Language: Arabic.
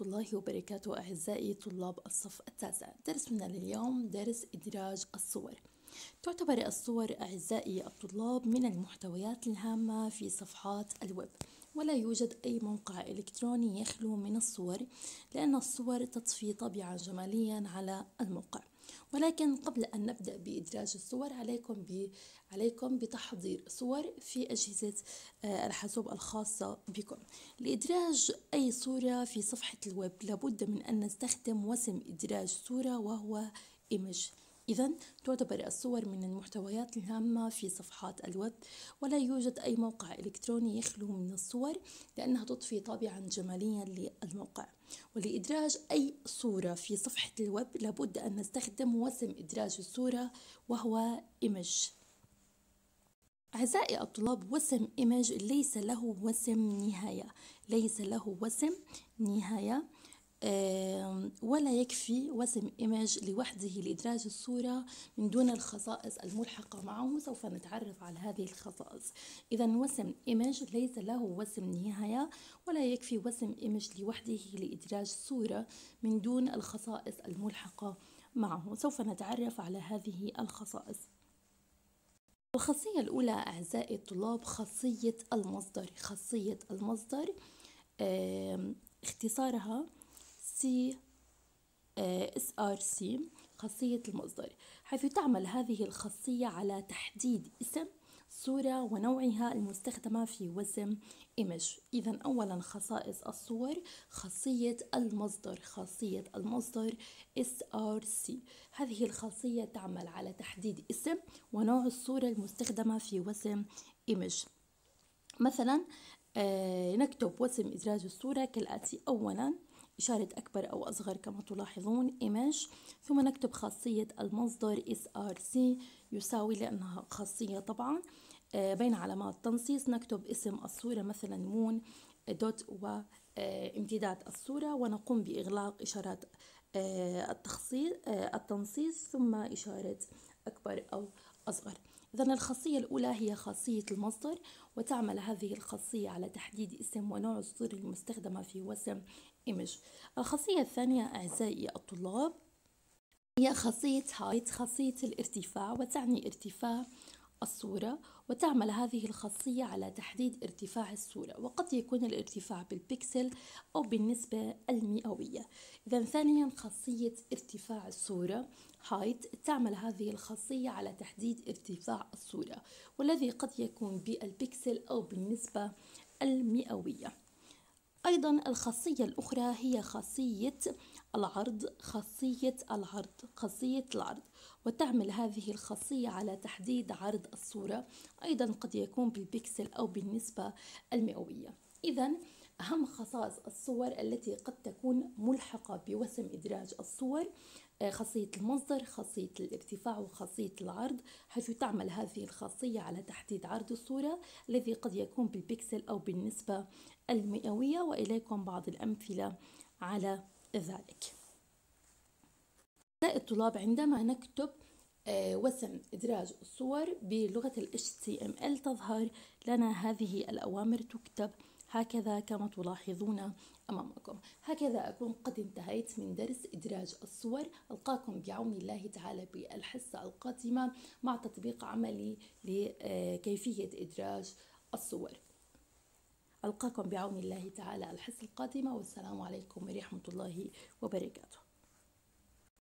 الله وبركاته أعزائي طلاب الصف التاسع. درسنا لليوم درس إدراج الصور. تعتبر الصور أعزائي الطلاب من المحتويات الهامة في صفحات الويب ولا يوجد أي موقع إلكتروني يخلو من الصور لأن الصور تضفي طابعا جماليا على الموقع. ولكن قبل أن نبدأ بإدراج الصور عليكم ب... عليكم بتحضير صور في أجهزة آه، الحاسوب الخاصة بكم. لإدراج أي صورة في صفحة الويب لابد من أن نستخدم وسم إدراج صورة وهو image. إذا تعتبر الصور من المحتويات الهامة في صفحات الويب ولا يوجد أي موقع إلكتروني يخلو من الصور لأنها تضفي طابعا جماليا للموقع. ولإدراج أي صورة في صفحة الويب لابد أن نستخدم وسم إدراج الصورة وهو image أعزائي الطلاب وسم image ليس له وسم نهاية. ليس له وسم نهاية. ولا يكفي وسم إيمج لوحده لإدراج الصورة من دون الخصائص الملحقة معه سوف نتعرف على هذه الخصائص. إذا وسم إيمج ليس له وسم نهاية ولا يكفي وسم إيمج لوحده لإدراج صورة من دون الخصائص الملحقة معه. سوف نتعرف على هذه الخصائص. الخاصية الأولى أعزائي الطلاب خاصية المصدر. خاصية المصدر اختصارها SRC خاصية المصدر. حيث تعمل هذه الخاصية على تحديد اسم صورة ونوعها المستخدمة في وسم image إذا أولا خصائص الصور خاصية المصدر خاصية المصدر SRC هذه الخاصية تعمل على تحديد اسم ونوع الصورة المستخدمة في وسم image مثلا آه نكتب وسم إدراج الصورة كالآتي أولا. إشارة أكبر أو أصغر كما تلاحظون image ثم نكتب خاصية المصدر src يساوي لأنها خاصية طبعا. آه، بين علامات تنصيص نكتب اسم الصورة مثلا مون دوت وامتداد آه، الصورة ونقوم بإغلاق إشارات آه، التخصيص التنصيص ثم إشارة أكبر أو أصغر. إذا الخاصية الأولى هي خاصية المصدر وتعمل هذه الخاصية على تحديد اسم ونوع الصورة المستخدمة في وسم image. الخاصية الثانية أعزائي الطلاب هي خاصية height خاصية الارتفاع وتعني ارتفاع الصورة وتعمل هذه الخاصية على تحديد ارتفاع الصورة وقد يكون الارتفاع بالبكسل أو بالنسبة المئوية. إذا ثانيا خاصية ارتفاع الصورة. Height تعمل هذه الخاصية على تحديد ارتفاع الصورة والذي قد يكون بالبكسل أو بالنسبة المئوية. أيضا الخاصية الأخرى هي خاصية العرض خاصية العرض خاصية العرض. وتعمل هذه الخاصية على تحديد عرض الصورة أيضا قد يكون بالبكسل أو بالنسبة المئوية. إذا أهم خصائص الصور التي قد تكون ملحقة بوسم إدراج الصور آه، خاصية المصدر خاصية الارتفاع وخاصية العرض حيث تعمل هذه الخاصية على تحديد عرض الصورة الذي قد يكون بالبكسل أو بالنسبة المئوية. وإليكم بعض الأمثلة على ذلك الطلاب عندما نكتب آه، وسم إدراج الصور بلغة ال HTML تظهر لنا هذه الأوامر تكتب هكذا كما تلاحظون أمامكم. هكذا أكون قد انتهيت من درس إدراج الصور ألقاكم بعون الله تعالى بالحصة القادمة مع تطبيق عملي لكيفية إدراج الصور. ألقاكم بعون الله تعالى الحصة القادمة والسلام عليكم ورحمة الله وبركاته.